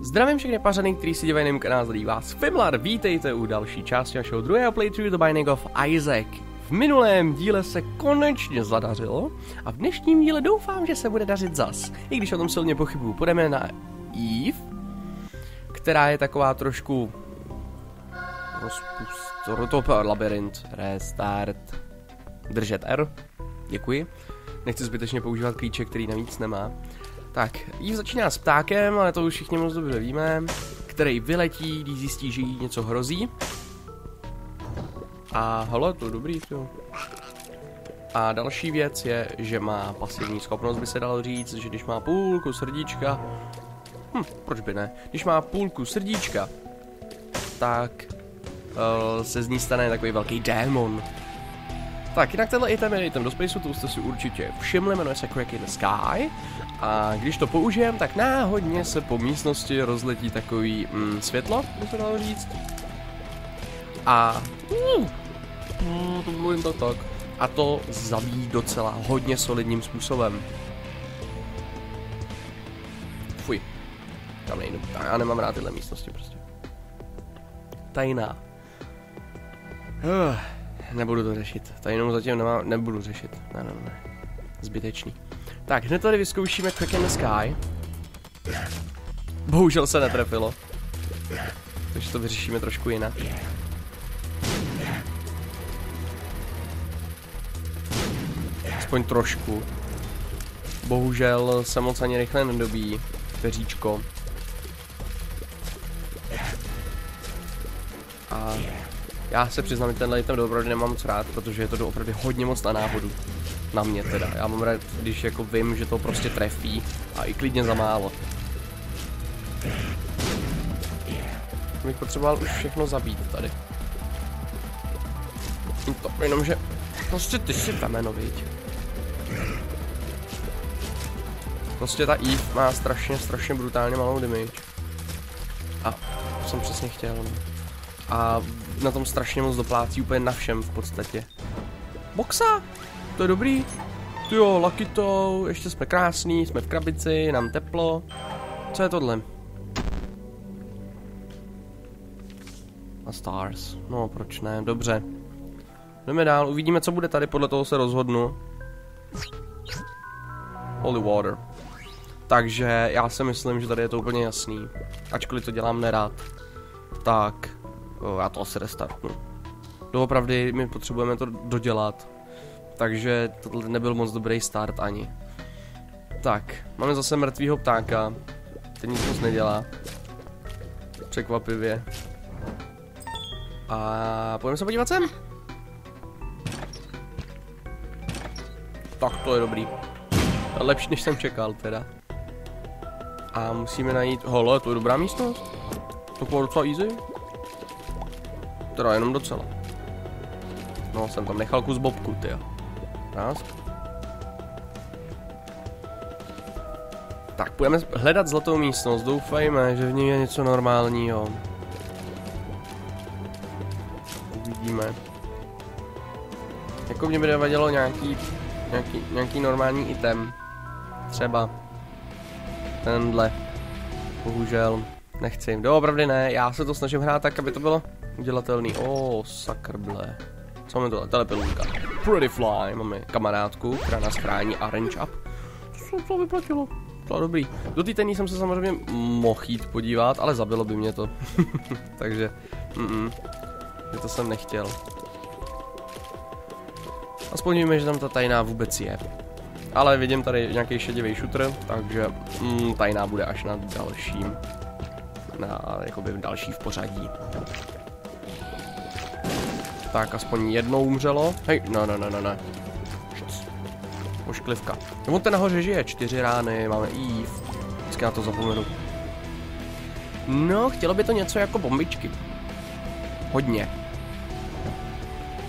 Zdravím všechny pařany, kteří si dívají na kanál Zlý vás Fimlar, vítejte u další části našeho druhého playthrough The Binding of Isaac. V minulém díle se konečně zadařilo a v dnešním díle doufám, že se bude dařit zas. I když o tom silně pochybuju, půjdeme na Eve, která je taková trošku rozpust, to labirint, restart, držet R, děkuji. Nechci zbytečně používat klíče, který navíc nemá. Tak, jí začíná s ptákem, ale to už všichni moc dobře víme, který vyletí, když zjistí, že jí něco hrozí. A hele, to je dobrý, to. A další věc je, že má pasivní schopnost, by se dalo říct, že když má půlku srdíčka, hm, proč by ne, když má půlku srdíčka, tak uh, se z ní stane takový velký démon. Tak, jinak tenhle item je item do spaceu, to jste si určitě všimli, jmenuje se Crack in the Sky a když to použijem, tak náhodně se po místnosti rozletí takový mm, světlo, by se dalo říct. A... To bylo jen to tak. A to zabíjí docela hodně solidním způsobem. Fuj. Tam nejdu. Já nemám rád tyhle místnosti prostě. Tajná. Uh, nebudu to řešit. Tajnou zatím nemám, nebudu řešit. Ne, ne, ne. Zbytečný. Tak, hned tady vyzkoušíme Crack in the Sky. Bohužel se netrefilo. Takže to vyřešíme trošku jinak. Aspoň trošku. Bohužel se moc ani rychle nedobí peříčko. A já se přiznám, že tenhle item opravdu nemám moc rád, protože je to opravdu hodně moc na náhodu. Na mě teda. Já mám rád, když jako vím, že to prostě trefí a i klidně za málo. Bych potřeboval už všechno zabít tady. To, jenomže prostě ty si temeno, viď. Prostě ta Eve má strašně, strašně brutálně malou damage. A to jsem přesně chtěl. A na tom strašně moc doplácí úplně na všem v podstatě. Boxa! To je dobrý. Ty jo, Lakito, ještě jsme krásný, jsme v krabici, nám teplo. Co je tohle? A stars. No, proč ne? Dobře. Jdeme dál, uvidíme, co bude tady, podle toho se rozhodnu. Holy water. Takže já si myslím, že tady je to úplně jasný. Ačkoliv to dělám nerád. Tak, jo, já to asi restartnu. Doopravdy my potřebujeme to dodělat takže to nebyl moc dobrý start ani. Tak, máme zase mrtvýho ptáka, ten nic moc nedělá. Překvapivě. A pojďme se podívat sem. Tak to je dobrý. Lepší než jsem čekal teda. A musíme najít... Hole, to je dobrá místnost. To bylo docela easy. Teda jenom docela. No, jsem tam nechal kus bobku, tyjo. Raz. Tak, půjdeme hledat zlatou místnost. Doufejme, že v ní je něco normálního. Uvidíme. Jako mě by nevadilo nějaký, nějaký, nějaký normální item. Třeba tenhle. Bohužel nechci. Doopravdy ne, já se to snažím hrát tak, aby to bylo udělatelný. O, oh, sakrble. Co máme tohle? Telepilulka. Pretty Fly. Máme kamarádku, která nás chrání a range up. To se to vyplatilo. To je dobrý. Do té jsem se samozřejmě mohl jít podívat, ale zabilo by mě to. Takže, mm, -mm. to jsem nechtěl. Aspoň víme, že tam ta tajná vůbec je. Ale vidím tady nějaký šedivý shooter, takže mm, tajná bude až na dalším. Na jakoby další v pořadí. Tak, aspoň jednou umřelo. Hej, no, no, no, no, no. Ošklivka. No ten nahoře žije, čtyři rány, máme Eve. Vždycky na to zapomenu. No, chtělo by to něco jako bombičky. Hodně.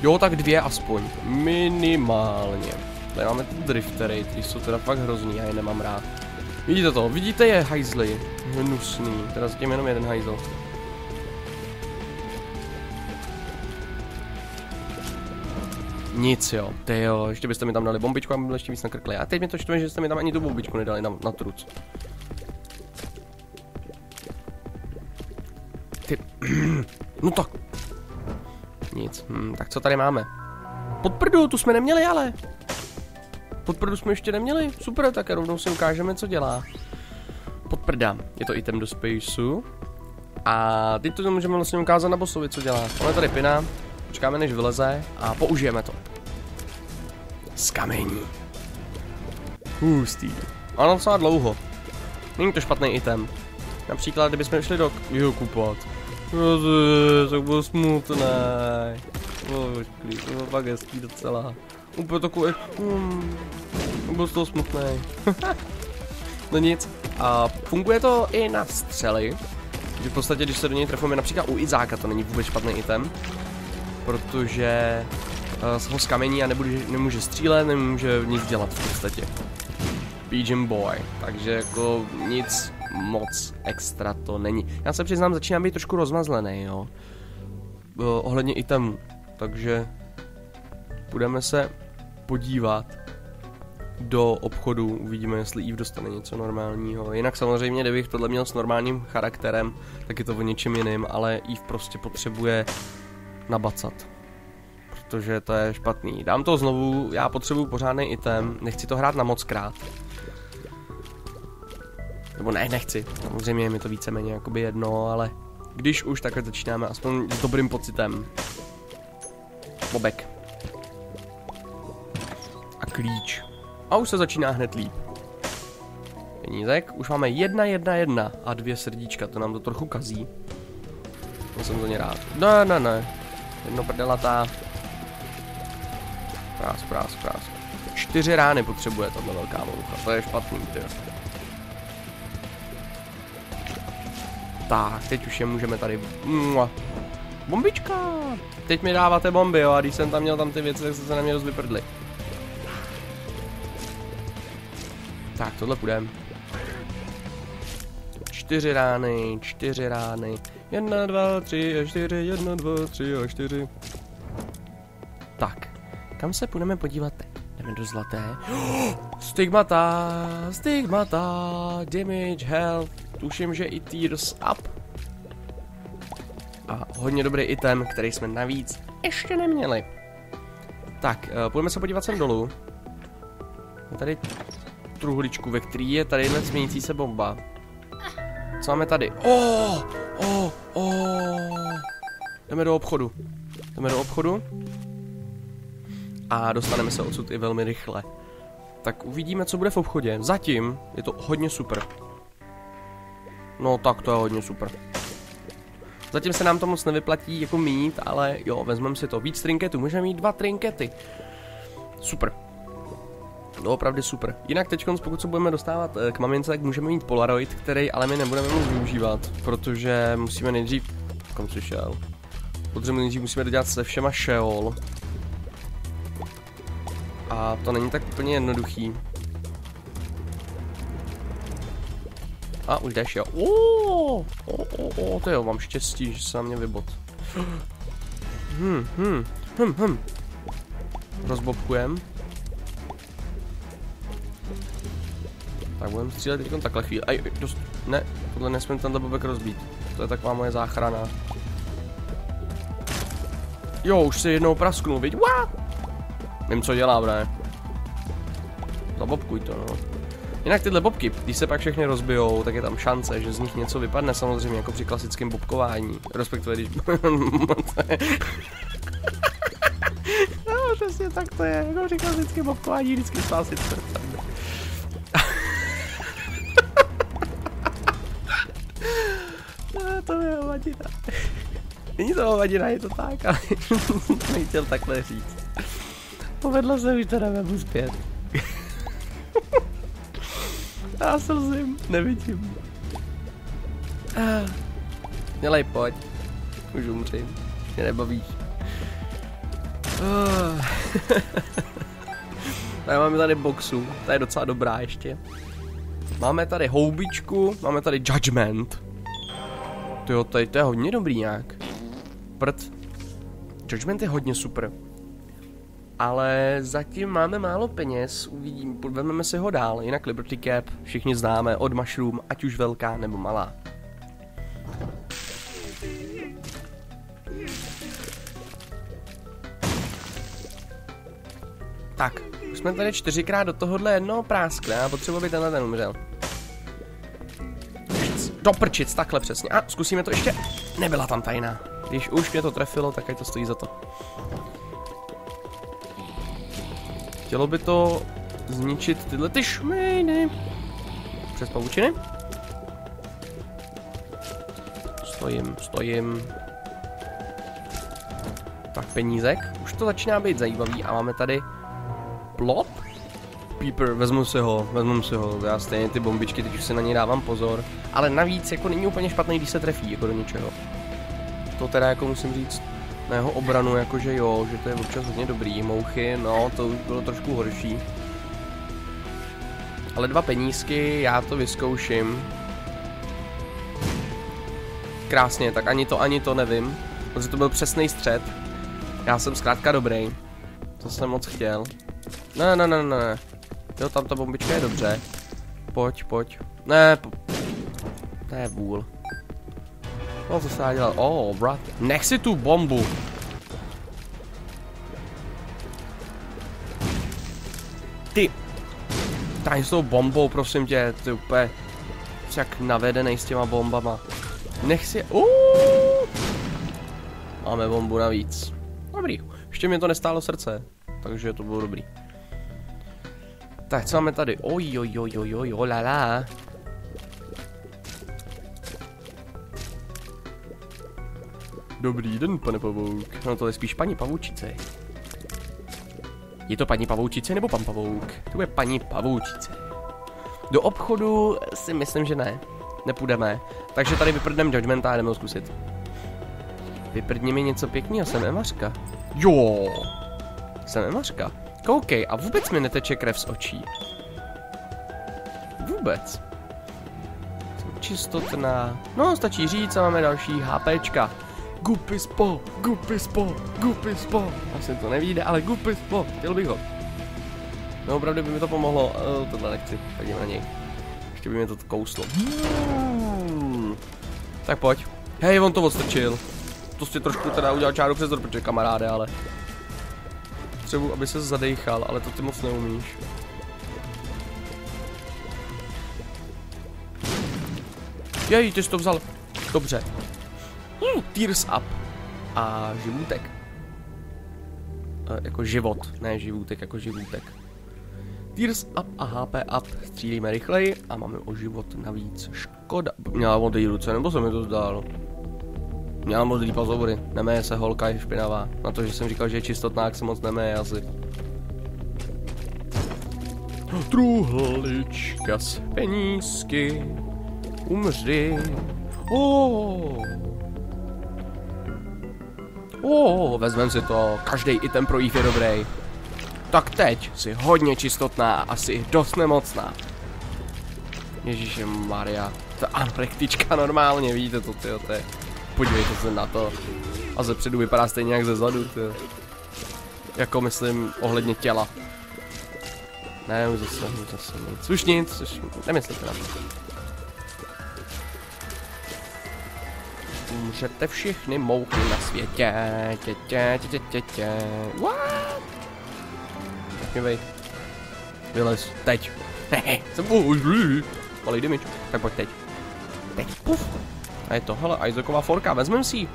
Jo, tak dvě aspoň. Minimálně. Tady máme ty driftery, ty jsou teda fakt hrozný, já je nemám rád. Vidíte to, vidíte je hajzly. Hnusný, teda zatím jenom jeden hajzl. Nic jo, ty jo, ještě byste mi tam dali bombičku a byl ještě víc nakrkli. A teď mi to štve, že jste mi tam ani tu bombičku nedali na, na truc. Ty... no tak. Nic. Hm, tak co tady máme? Podprdu, tu jsme neměli ale. Podprdu jsme ještě neměli. Super, tak rovnou si ukážeme, co dělá. Podprda. Je to item do spaceu. A teď to můžeme vlastně ukázat na bossovi, co dělá. Máme tady pina, čekáme než vyleze a použijeme to. Z kamení. Hustý. Ano, docela dlouho. Není to špatný item. Například, kdybychom šli do jeho kupovat. To bylo smutné. Božklý, to bylo fakt hezký docela. Úplně takový, hmm, byl z toho smutný. no nic. A funguje to i na střely. Že v podstatě, když se do něj trefujeme například u Izáka, to není vůbec špatný item. Protože uh, ho skamení a nebude, nemůže střílet, nemůže nic dělat v podstatě. Pigeon Boy, takže jako nic moc extra to není. Já se přiznám, začínám být trošku rozmazlený, jo. Uh, ohledně itemů, takže budeme se podívat do obchodu, uvidíme, jestli Eve dostane něco normálního. Jinak samozřejmě, kdybych tohle měl s normálním charakterem, tak je to o něčem jiným, ale Eve prostě potřebuje nabacat. Protože to je špatný. Dám to znovu, já potřebuju pořádný item, nechci to hrát na moc krát. Nebo ne, nechci. Samozřejmě je mi to víceméně jakoby jedno, ale když už takhle začínáme aspoň s dobrým pocitem. Bobek. A klíč. A už se začíná hned líp. Penízek, už máme jedna, jedna, jedna a dvě srdíčka, to nám to trochu kazí. Jsem to ně rád. Ne, ne, ne. Jedno prdelatá. Prás, prás, prás. Čtyři rány potřebuje tato velká moucha, to je špatný, ty. Tak, teď už je můžeme tady... Mua. Bombička! Teď mi dáváte bomby, jo, a když jsem tam měl tam ty věci, tak se na mě dost vyprdli. Tak, tohle půjdem. Čtyři rány, čtyři rány. Jedna, dva, tři a čtyři, jedna, dva, tři a čtyři. Tak, kam se půjdeme podívat teď? Jdeme do zlaté. stigmata, stigmata, damage, health, tuším, že i tears up. A hodně dobrý item, který jsme navíc ještě neměli. Tak, uh, půjdeme se podívat sem dolů. Tady truhličku, ve který je tady jedna změnící se bomba. Co máme tady? Oh, oh, oh. Jdeme do obchodu. Jdeme do obchodu. A dostaneme se odsud i velmi rychle. Tak uvidíme, co bude v obchodě. Zatím je to hodně super. No tak to je hodně super. Zatím se nám to moc nevyplatí jako mít, ale jo, vezmeme si to. Víc trinketů, můžeme mít dva trinkety. Super. No opravdu super. Jinak teď, pokud se budeme dostávat eh, k mamince, tak můžeme mít Polaroid, který ale my nebudeme moc využívat, protože musíme nejdřív... Kam jsi šel? Protože nejdřív musíme dodělat se všema Sheol. A to není tak úplně jednoduchý. A už jdeš, jo. Oh, oh, oh, oh, to jo, mám štěstí, že se na mě vybot. Hm, hm, hm, hm. Rozbobkujem. Tak budeme střílet teď takhle chvíli. Aj, dost, ne, tohle nesmím tenhle bobek rozbít. To je taková moje záchrana. Jo, už si jednou prasknul, viď? Wá! Vím, co dělá, bre. Zabobkuj to, no. Jinak tyhle bobky, když se pak všechny rozbijou, tak je tam šance, že z nich něco vypadne samozřejmě, jako při klasickém bobkování. Respektive, když... no, přesně tak to je, jako při klasickém bobkování vždycky spásit. to je hovadina. Není to hovadina, je to tak, ale to nechtěl takhle říct. Povedlo se už to na zpět. Já slzím, nevidím. Mělej, pojď. Už umřím. Mě nebavíš. tady máme tady boxu, ta je docela dobrá ještě. Máme tady houbičku, máme tady judgment. Jo, tady to je hodně dobrý nějak. Prd. Judgment je hodně super. Ale zatím máme málo peněz, uvidím, vezmeme si ho dál, jinak Liberty Cap všichni známe od Mushroom, ať už velká nebo malá. Tak, už jsme tady čtyřikrát do tohohle jednoho práskli a potřebuji, aby tenhle ten umřel. Doprčit, takhle přesně. A zkusíme to ještě. Nebyla tam tajná. Když už mě to trefilo, tak ať to stojí za to. Chtělo by to zničit tyhle ty šmejny. Přes pavučiny. Stojím, stojím. Tak penízek. Už to začíná být zajímavý a máme tady plot? Peeper, vezmu si ho, vezmu si ho, já stejně ty bombičky, teď už si na ně dávám pozor. Ale navíc jako není úplně špatný, když se trefí jako do něčeho. To teda jako musím říct na jeho obranu, jakože jo, že to je občas hodně dobrý. Mouchy, no, to už bylo trošku horší. Ale dva penízky, já to vyzkouším. Krásně, tak ani to, ani to nevím. Protože to byl přesný střed. Já jsem zkrátka dobrý. To jsem moc chtěl. Ne, ne, ne, ne. Jo, tam ta bombička je dobře. Pojď, pojď. Ne, po... to je vůl. No, co se dá dělat? Oh, brat. Nech si tu bombu. Ty. Tady s tou bombou, prosím tě, ty úplně jak navedený s těma bombama. Nech si... Uh! Máme bombu navíc. Dobrý. Ještě mi to nestálo srdce, takže to bylo dobrý. Tak, co máme tady? Oj, oj, oj, oj, oj, oj, la, la. Dobrý den, pane pavouk. No to je spíš paní pavoučice. Je to paní pavoučice nebo pan pavouk? To je paní pavoučice. Do obchodu si myslím, že ne. Nepůjdeme. Takže tady vyprdneme Judgmenta a jdeme ho zkusit. Vyprdni mi něco pěkného, jsem Emařka. Jo! Jsem Emařka. Koukej, a vůbec mi neteče krev z očí. Vůbec. Čistotná. No, stačí říct a máme další HPčka. Gupispo, Gupispo, Gupispo. Asi to nevíde, ale Gupispo, chtěl bych ho. No opravdu by mi to pomohlo, uh, tohle nechci, pojďme na něj. Ještě by mi to kouslo. Hmm. Tak pojď. Hej, on to odstrčil. To si trošku teda udělal čáru přes protože kamaráde, ale... Potřebuji, aby se zadejchal, ale to ty moc neumíš. Jej, ty jsi to vzal. Dobře. Uh, tears up. A živůtek. E, jako život, ne živůtek, jako živůtek. Tears up a HP up. Střílíme rychleji a máme o život navíc. Škoda. Měla modrý ruce, nebo se mi to zdálo? Měla modrý pazovory. Nemeje se holka, je špinavá. Na to, že jsem říkal, že je čistotná, jak se moc nemeje asi. Truhlička z penízky. Umři. Oh. Oh, vezmem si to. Každý item pro jich je dobrý. Tak teď jsi hodně čistotná a jsi dost nemocná. Ježíši Maria. To anrektička normálně, víte to, ty to je. Podívejte se na to. A ze předu vypadá stejně jak ze zadu, ty. Jako myslím ohledně těla. Ne, už zase, už zase nic. Už nic, už nemyslíte na to. Umřete všichni mouchy na světě. Tě, tě, tě, tě, tě, tě. What? Vej. Vylez, teď. Hehe, jsem už Malý damage. Tak pojď teď. Teď, puf. A je to, hele, Isaacová forka, vezmeme si ji.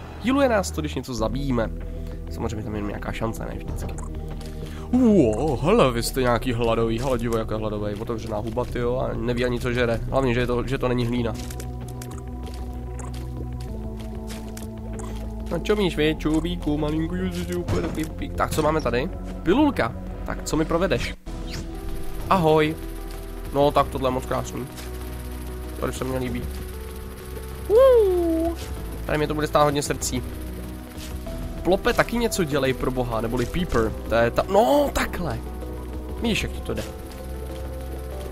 Nás to, když něco zabijíme. Samozřejmě tam je nějaká šance, ne vždycky. Uo, hele, vy jste nějaký hladový, hele divo, jak je hladový, otevřená huba, jo, a neví ani co žere. Hlavně, že, to, že to není hlína. Na čo míš, vy, čubíku, malinku. Tak, co máme tady? Pilulka. Tak, co mi provedeš? Ahoj. No, tak tohle je moc krásný. Tady se mě líbí. Uh, tady mě to bude stát hodně srdcí. Plope taky něco dělej pro boha, neboli Peeper. To je ta... No, takhle. Víš, jak ti to jde.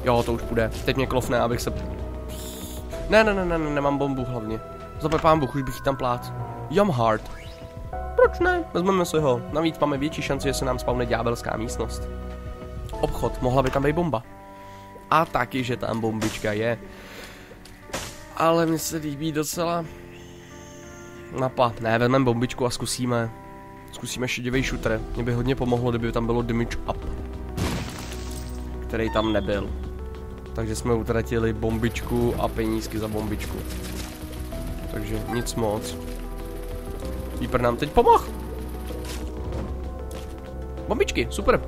Jo, to už bude. Teď mě klofne, abych se... Ne, ne, ne, ne, ne nemám bombu hlavně. Zapaj pán Bůh, už bych tam plát. Yum Heart. Proč ne? Vezmeme si ho. Navíc máme větší šanci, že se nám spavne ďábelská místnost. Obchod, mohla by tam být bomba. A taky, že tam bombička je. Ale mi se líbí docela Mapa. Ne, vezmeme bombičku a zkusíme. Zkusíme šedivý shooter. Mě by hodně pomohlo, kdyby tam bylo damage up. Který tam nebyl. Takže jsme utratili bombičku a penízky za bombičku. Takže nic moc. Výpr nám teď pomohl. Bombičky, super.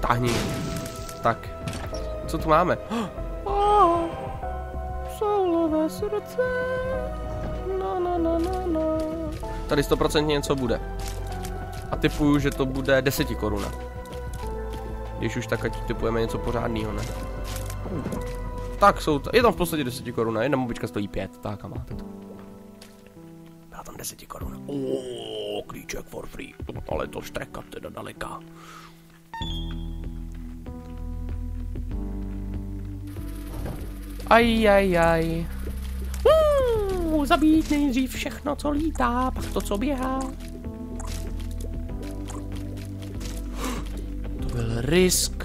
Táhni. Tak. Co tu máme? Oh, soulové srdce. No, no, no, no, no. Tady 100% něco bude. A typuju, že to bude 10 koruna. Když už tak, ať typujeme něco pořádného, ne? Tak jsou to, je tam v podstatě 10 koruna, jedna mobička stojí 5, tak a máte to. Byla tam 10 korun. Oh, klíček for free. Ale to štreka teda daleká. Aj, aj, aj. Uh, zabít nejdřív všechno, co lítá, pak to, co běhá. To byl risk.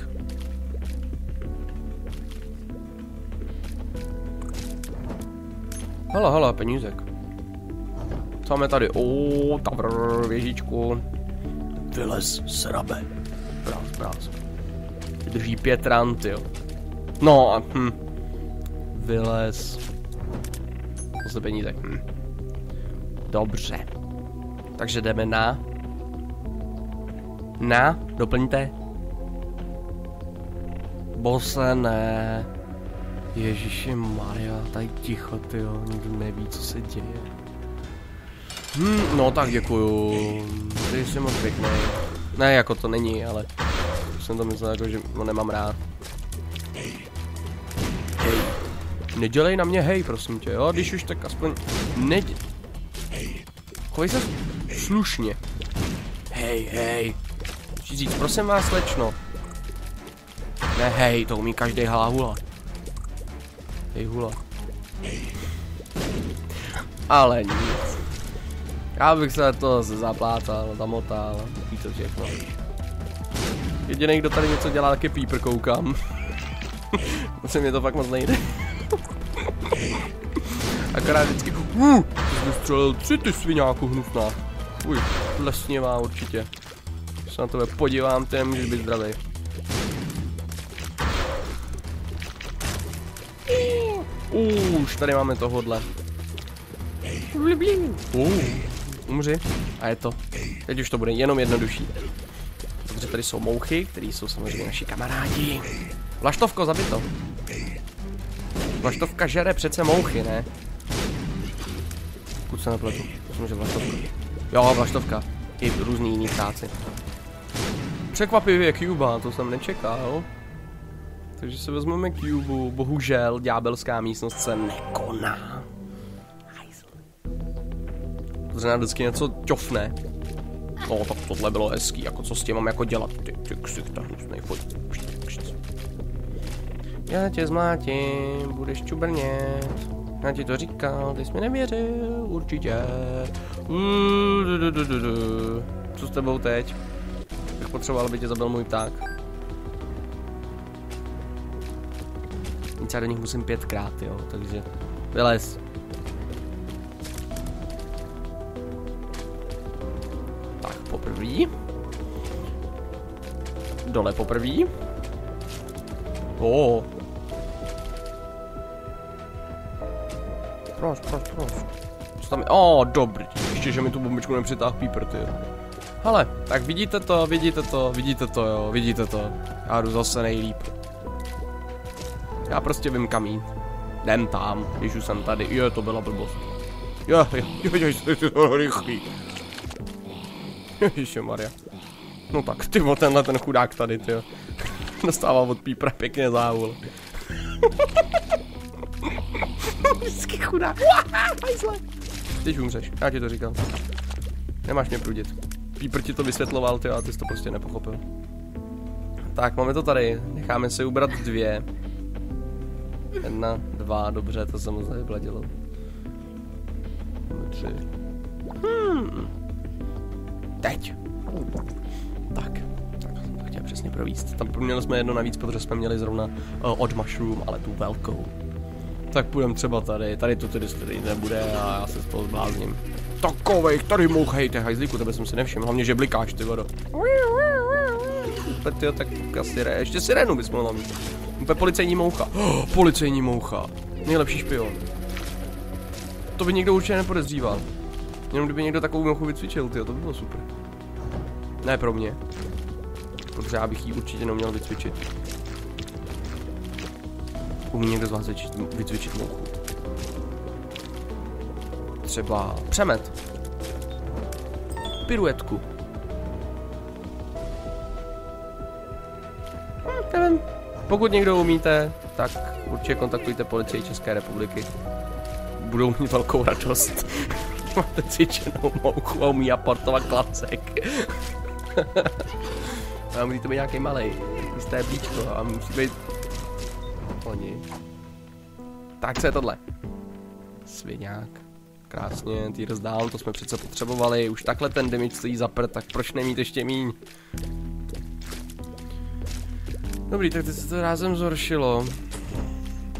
Hala, hala, penízek. Co máme tady? O, tavr, věžičku. Vylez, srabe. Brás, brás. Vydrží pět ran, jo. No a hm. Vylez. Zase peníze. Hm. Dobře. Takže jdeme na... Na, doplňte. Bose, ne. Ježiši Maria, tady ticho, ty jo, nikdo neví, co se děje. Hm, no tak děkuju. Ty jsi moc pěkný. Ne, jako to není, ale jsem to myslel jako, že ho nemám rád. Nedělej na mě hej, prosím tě, jo? Když už tak aspoň nedě... Chovej se slušně. Hej, hej. Chci říct, prosím vás, slečno. Ne, hej, to umí každý hula. Hej, hula. Ale nic. Já bych se to zaplácal, zamotal, ví to všechno. Jediný, kdo tady něco dělá, tak je Pípr, koukám. se mě to fakt moc nejde. Akorát vždycky, uh, jsi tři ty sviňáku hnusná. Uj, lesněvá určitě. Se na tebe podívám, ty můžeš být zdravý. Uh, už tady máme tohodle. Uh, umři. A je to. Teď už to bude jenom jednodušší. Protože tady jsou mouchy, které jsou samozřejmě naši kamarádi. Vlaštovko, zabito. Vlaštovka žere přece mouchy, ne? Kud se nepletu. Myslím, že vlaštovka. Jo, vlaštovka. I různý jiný ptáci. Překvapivě Cuba, to jsem nečekal. Takže si vezmeme Cubu, bohužel ďábelská místnost se nekoná. Protože nám vždycky něco ťofne. No, tak tohle bylo hezký, jako co s tím mám jako dělat, ty, ty ksichta hnusnej, fuj. Já tě zmátím, budeš čubrnět. Já ti to říkal, ty jsi mi nevěřil, určitě. Co s tebou teď? Bych potřeboval, aby tě zabil můj pták. Nic já do nich musím pětkrát, jo, takže vylez. Tak, poprvý. Dole poprvý. O. Proč, proč, proč? Co tam je? O, dobrý. Ještě, že mi tu bombičku nepřitáhl pípr, ty. Hele, tak vidíte to, vidíte to, vidíte to, jo, vidíte to. Já jdu zase nejlíp. Já prostě vím kam jít. Jdem tam, když už jsem tady. Jo, to byla blbost. Jo, jo, jo, jo, jo, jo rychlý. Ježiši Maria. No tak, ty tenhle ten chudák tady, ty Dostával od pípra pěkně závol. Vždycky chudák. Teď umřeš, já ti to říkal. Nemáš mě prudit. Pípr ti to vysvětloval, ty, a ty jsi to prostě nepochopil. Tak, máme to tady. Necháme si ubrat dvě. Jedna, dva, dobře, to se moc nevybladilo. Tři. Hmm. Teď. Tak. Tak to chtěl přesně províst. Tam měli jsme jedno navíc, protože jsme měli zrovna uh, od Mushroom, ale tu velkou. Tak půjdem třeba tady, tady to tedy tady nebude a já se toho zblázním. Takovej, tady mouchejte, hajzlíku, tebe jsem si nevšiml, hlavně že blikáš, ty vodo. Ty tak asi re, ještě sirenu bys mohl mít. Úplně policejní moucha. Oh, policejní moucha. Nejlepší špion. To by někdo určitě nepodezříval. Jenom kdyby někdo takovou mouchu vycvičil, tyjo, to by bylo super. Ne pro mě. Protože já bych ji určitě neměl vycvičit. Umí někdo z vás vycvičit, mouchu. Třeba přemet. Piruetku. Hm, nevím. Pokud někdo umíte, tak určitě kontaktujte policii České republiky. Budou mít velkou radost. Máte cvičenou mouchu a umí aportovat klacek. a to být nějaký malý, jisté blíčko a musí být oni. Tak co je tohle? Sviňák. Krásně, ty rozdál, to jsme přece potřebovali. Už takhle ten damage stojí za prd, tak proč nemít ještě míň? Dobrý, tak teď se to rázem zhoršilo.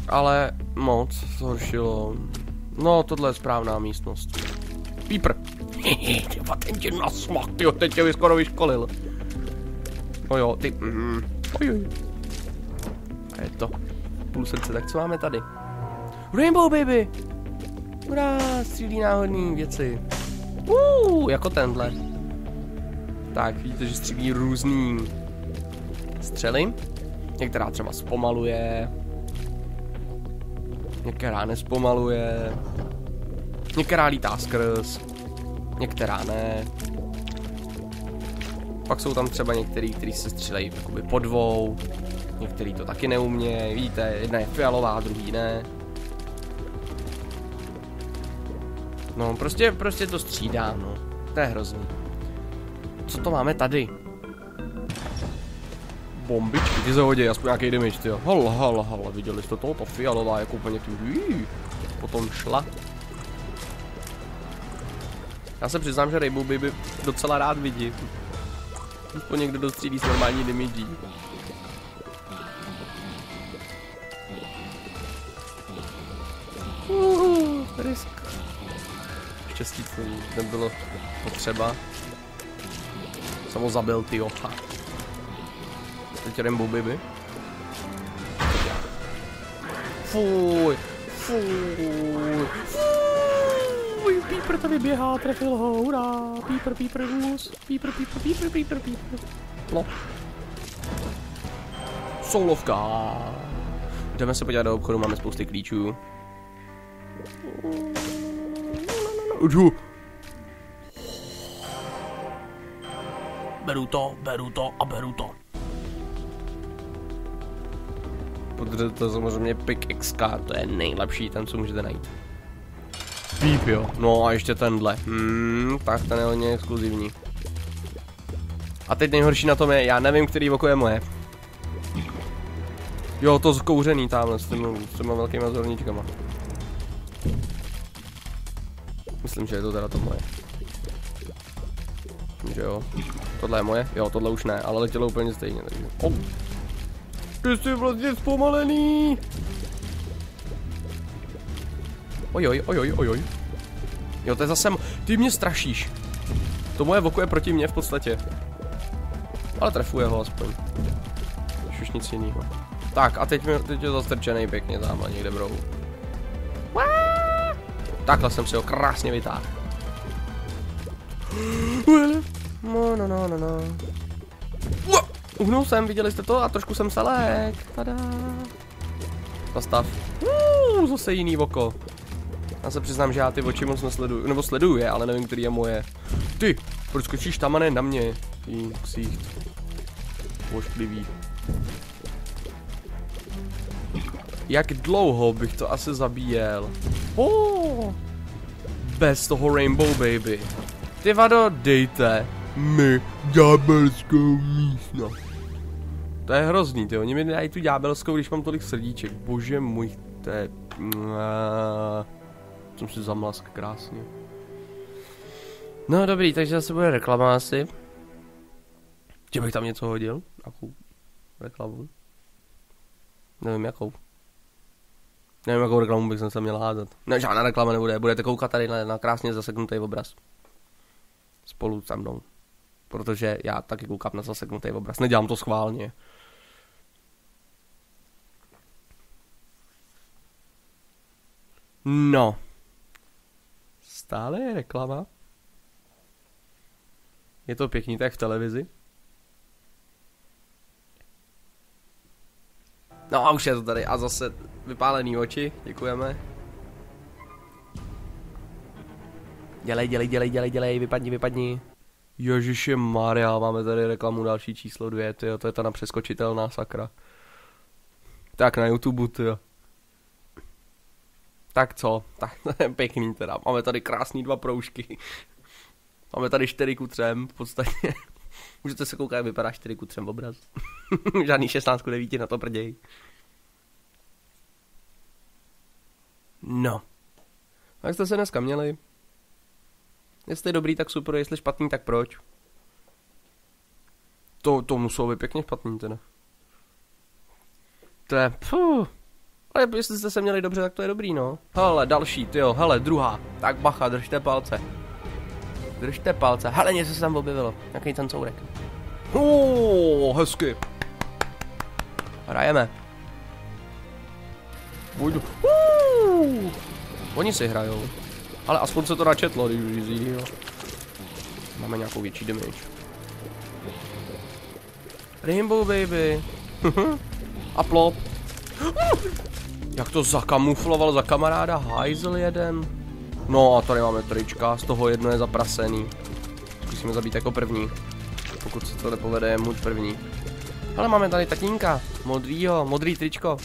Ale moc zhoršilo. No, tohle je správná místnost. Pípr. Tyva, ten tě nasmak, tyjo, teď tě skoro vyškolil. No jo, ty, mm, ojoj. A je to. Půl srdce, tak co máme tady? Rainbow Baby! Hurá, střílí náhodný věci. Uh, jako tenhle. Tak, vidíte, že střílí různý střely. Některá třeba zpomaluje. Některá nespomaluje. Některá lítá skrz. Některá ne. Pak jsou tam třeba některý, kteří se střílejí jakoby po dvou. Některý to taky neumějí. Vidíte, jedna je fialová, druhý ne. No, prostě, prostě to střídá, no. To je hrozný. Co to máme tady? Bombičky, ty zahodí, aspoň nějaký damage, tyjo. Hala, hala, hala, viděli jste to? Ta fialová, jako úplně tu, potom šla. Já se přiznám, že Rainbow Baby docela rád vidí. Aspoň někdo dostřílí s normální damage. Štěstí to nebylo potřeba. Jsem ho zabil, ty oha. Teď Rainbow Baby. Fuj, fuj, fuj, Pípr tady běhá, trefil ho, hurá, Pípr, Pípr, hůz, Pípr, Pípr, Pípr, Pípr, Pípr. No. Soulovka. Jdeme se podívat do obchodu, máme spousty klíčů. Jdu. Beru to, beru to a beru to. Protože to samozřejmě Pick XK, to je nejlepší ten, co můžete najít. Píp jo, no a ještě tenhle. Hmm, tak ten je hodně exkluzivní. A teď nejhorší na tom je, já nevím, který oko je moje. Jo, to zkouřený tamhle s těma, s těma velkýma zorníčkama. Myslím, že je to teda to moje. Myslím, že jo. Tohle je moje? Jo, tohle už ne, ale letělo úplně stejně, takže... Oh. Ty jsi vlastně zpomalený! Ojoj, ojoj, ojoj. Jo, to je zase... Ty mě strašíš. To moje oko je proti mně v podstatě. Ale trefuje ho aspoň. Už nic jiného. Tak a teď, mi, teď je zastrčený pěkně tamhle někde v rohu. Takhle jsem si ho krásně vytáhl. No, no, no, no, no. Uhnul jsem, viděli jste to? A trošku jsem selek. Tada. Zastav. Uuu, zase jiný oko. Já se přiznám, že já ty oči moc nesleduju, nebo sleduju je, ale nevím, který je moje. Ty, proč skočíš tam a ne na mě? Ty ksicht. Pošklivý. Jak dlouho bych to asi zabíjel? Oh, bez toho Rainbow Baby. Ty vado, dejte mi ďábelskou místnost. To je hrozný, ty oni mi dají tu ďábelskou, když mám tolik srdíček. Bože můj, to je... Jsem si zamlask krásně. No dobrý, takže zase bude reklama asi. Že bych tam něco hodil? Jakou reklamu? Nevím jakou. Nevím, jakou reklamu bych se měl házet. Ne, žádná reklama nebude, budete koukat tady na, na krásně zaseknutý obraz. Spolu se mnou. Protože já taky koukám na zaseknutý obraz, nedělám to schválně. No. Stále je reklama. Je to pěkný tak v televizi. No a už je to tady. A zase vypálený oči. Děkujeme. Dělej, dělej, dělej, dělej, dělej, vypadni, vypadni. Ježiši Maria, máme tady reklamu další číslo dvě, tyjo, to je ta napřeskočitelná sakra. Tak na YouTube, tyjo. Tak co, tak to je pěkný teda, máme tady krásný dva proužky. Máme tady 4 ku 3 v podstatě. Můžete se koukat, jak vypadá 4 ku 3 obraz. Žádný 16 ku 9 na to prděj. No. Jak jste se dneska měli? Jestli je dobrý, tak super, jestli špatný, tak proč? To, to muselo být pěkně špatný teda. To je, puh. Ale jestli jste se měli dobře, tak to je dobrý, no. Hele, další, jo, hele, druhá. Tak bacha, držte palce. Držte palce. Hele, něco se tam objevilo. Jaký ten courek. Oh, hezky. Hrajeme. Buď. Uh, oni si hrajou. Ale aspoň se to načetlo, když už jo. Máme nějakou větší damage. Rainbow baby. A plop. Jak to zakamufloval za kamaráda Heisel jeden. No a tady máme trička, z toho jedno je zaprasený. Musíme zabít jako první. Pokud se to nepovede, je můj první. Ale máme tady tatínka, modrýho, modrý tričko.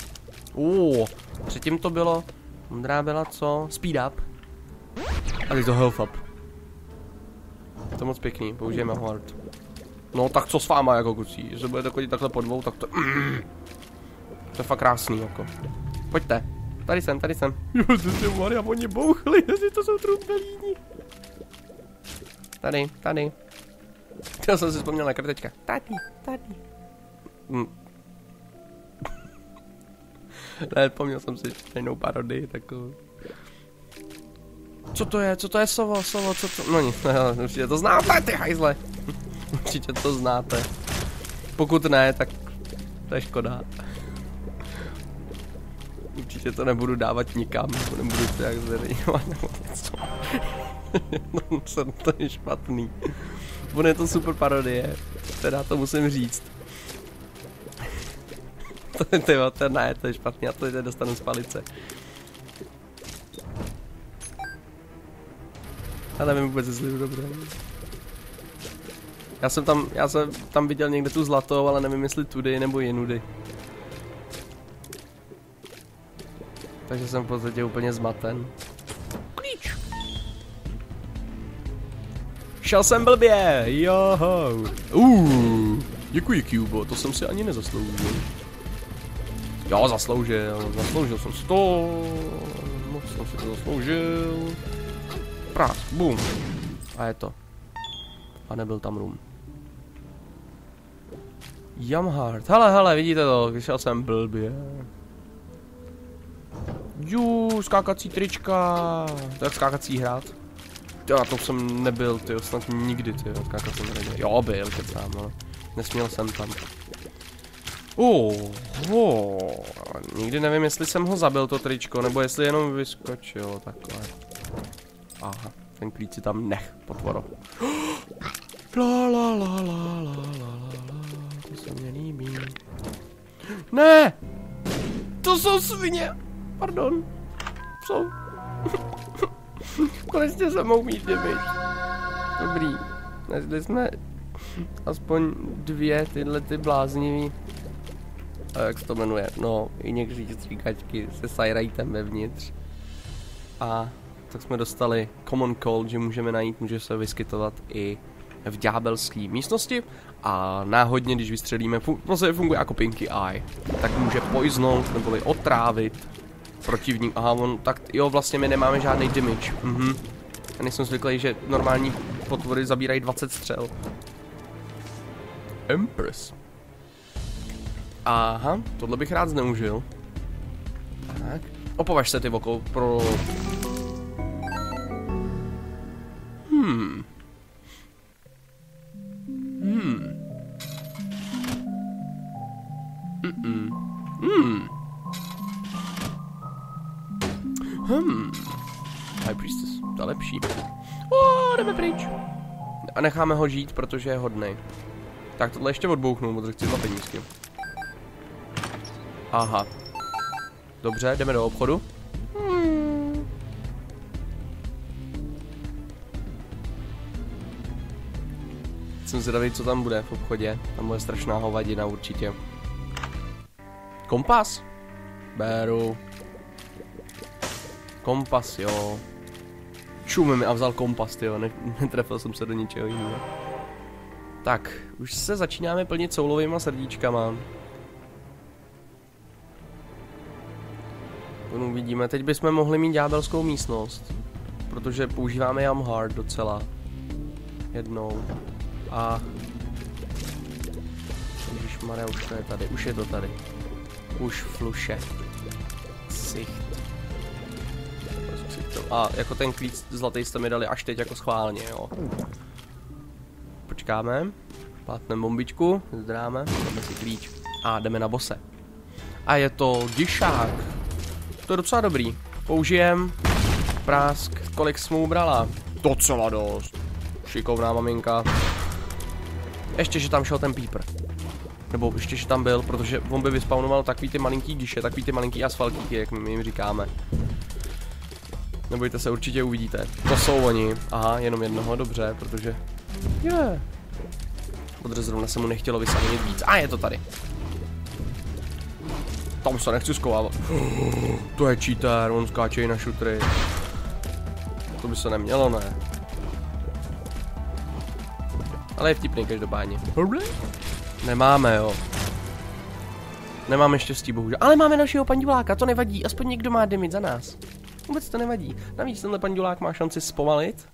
Uh, předtím to bylo, modrá byla co? Speed up. A teď to health up. To je moc pěkný, použijeme hard. No tak co s váma jako kucí, že budete chodit takhle po dvou, tak to... To je fakt krásný jako. Pojďte. Tady jsem, tady jsem. Ježiši Maria, oni bouchli, jestli to jsou trumpelíni. Tady, tady. Já jsem si vzpomněl na kartečka. Tady, tady. Hm. ne, pomněl jsem si stejnou parodii, takovou. Co to je? Co to je sovo? Sovo, co to? No nic, no, určitě to znáte, ty hajzle. určitě to znáte. Pokud ne, tak to je škoda. Určitě to nebudu dávat nikam, nebo nebudu to jak zveřejňovat nebo něco. no, to je špatný. Bude to super parodie, teda to musím říct. to je, tyjo, to ne, to je špatný, já to dostanu z palice. Já nevím vůbec, jestli je dobré. Já jsem tam, já jsem tam viděl někde tu zlatou, ale nevím, jestli tudy nebo jinudy. Takže jsem v podstatě úplně zmaten. Klíč! Šel jsem blbě, joho. Uh, děkuji Cubo, to jsem si ani nezasloužil. Jo, zasloužil, zasloužil jsem si to. Moc jsem si to zasloužil. Prás, boom. A je to. A nebyl tam room. Jamhard. Hele, hele, vidíte to, vyšel jsem blbě. Jú, skákací trička. To je skákací hrát. Já to jsem nebyl, ty snad nikdy, ty skákací hradě. Jo, byl, kecám, no. Nesměl jsem tam. Oh, oh, nikdy nevím, jestli jsem ho zabil, to tričko, nebo jestli jenom vyskočilo, takhle. Aha, ten klíč si tam nech, potvoro. La la la la la la la la, to se mě líbí. Ne! To jsou svině! Pardon. Co? Konečně se mohl mít damage. Dobrý. Nezli jsme aspoň dvě tyhle ty bláznivý a jak se to jmenuje, no, i někdy stříkačky se sajrajtem vevnitř. A tak jsme dostali common cold, že můžeme najít, může se vyskytovat i v ďábelské místnosti a náhodně, když vystřelíme, fun- vlastně funguje jako Pinky Eye, tak může poiznout neboli otrávit protivník. Aha, on, tak jo, vlastně my nemáme žádný damage. Mhm. Já nejsem zvyklý, že normální potvory zabírají 20 střel. Empress. Aha, tohle bych rád zneužil. Tak. Opovaž se ty voko pro... Hmm. Hmm. Mm-mm. Hmm. Hmm. High Priestess, to je lepší. O, jdeme pryč. A necháme ho žít, protože je hodnej. Tak tohle ještě odbouchnu, protože chci dva penízky. Aha. Dobře, jdeme do obchodu. Hmm. Jsem zvědavý, co tam bude v obchodě. Tam bude strašná hovadina určitě. Kompas? Beru. Kompas, jo. Čume mi a vzal kompas, jo. Ne netrefil jsem se do ničeho jiného. Tak, už se začínáme plnit soulovýma srdíčkama. No, uvidíme. Teď bychom mohli mít ďábelskou místnost. Protože používáme Jam Hard docela. Jednou. A... Maria, už to je tady. Už je to tady. Už fluše. Sicht. A jako ten klíč zlatý jste mi dali až teď jako schválně, jo. Počkáme. Plátneme bombičku, zdráme, dáme si klíč. A jdeme na bose. A je to dišák. To je docela dobrý. Použijem. Prásk. Kolik jsme ubrala? Docela dost. Šikovná maminka. Ještě, že tam šel ten pípr. Nebo ještě, že tam byl, protože on by vyspawnoval takový ty malinký diše, takový ty malinký asfaltíky, jak my jim říkáme. Nebojte se, určitě uvidíte. To jsou oni. Aha, jenom jednoho, dobře, protože... Je. Yeah. Protože zrovna se mu nechtělo vysaměnit víc. A je to tady. Tam se nechci skovávat. To je cheater, on skáče i na šutry. To by se nemělo, ne? Ale je vtipný každopádně. Nemáme, jo. Nemáme štěstí, bohužel. Ale máme našeho pandiuláka, to nevadí. Aspoň někdo má damage za nás. Vůbec to nevadí. Navíc tenhle pandulák má šanci zpomalit.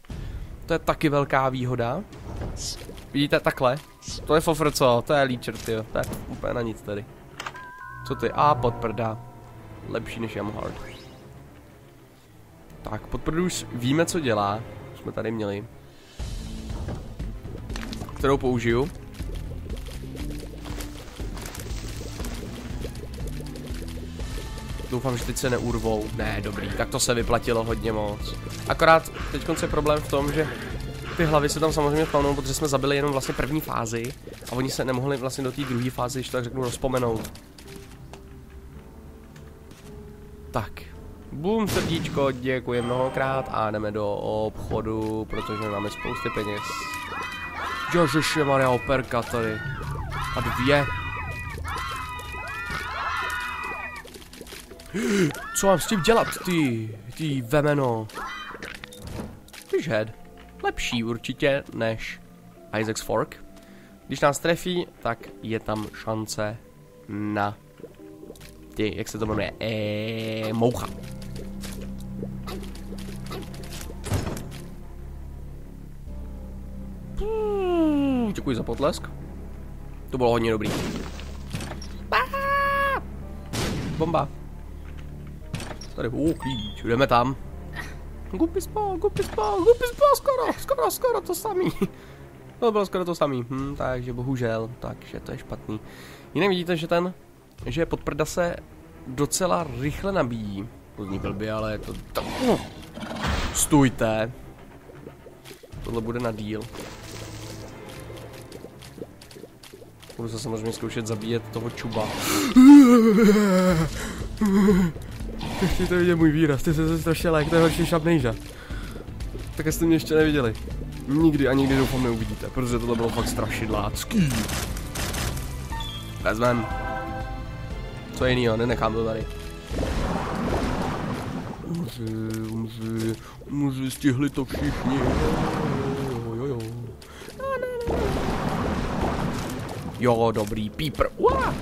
To je taky velká výhoda. Vidíte, takhle. To je fofr co? To je líčer, ty To je úplně na nic tady. Co ty? A podprda. Lepší než Yamhard. Tak, podprdu už víme, co dělá. Jsme tady měli. Kterou použiju. Doufám, že teď se neurvou. Ne, dobrý, tak to se vyplatilo hodně moc. Akorát teď je problém v tom, že ty hlavy se tam samozřejmě spawnou, protože jsme zabili jenom vlastně první fázi a oni se nemohli vlastně do té druhé fáze, když tak řeknu, rozpomenout. Tak. Bum, srdíčko, děkuji mnohokrát a jdeme do obchodu, protože máme spousty peněz. Ježiši Maria, operka tady. A dvě. Co mám s tím dělat, ty, ty vemeno? Fishhead. Lepší určitě než Isaac's Fork. Když nás trefí, tak je tam šance na ty, jak se to jmenuje, eee, moucha. Děkuji za potlesk. To bylo hodně dobrý. Bomba. Tady, uh, klíč, jdeme tam. Gupi spal, gupi spal, gupi spal, skoro, skoro, skoro to samý. To bylo skoro to samý, hm, takže bohužel, takže to je špatný. Jinak vidíte, že ten, že podprda se docela rychle nabíjí. To zní blbě, ale je to... uh. Stůjte. Tohle bude na díl. Budu se samozřejmě zkoušet zabíjet toho čuba. Nechtějte vidět můj výraz, ty jsi strašně like, to je horší šap nejža. Tak jste mě ještě neviděli. Nikdy a nikdy doufám neuvidíte, protože tohle bylo fakt strašidlácký. Vezmem. Co jinýho, nenechám to tady. Umři, umři, umři, stihli to všichni. Jo. Jo, dobrý, pípr. Uá!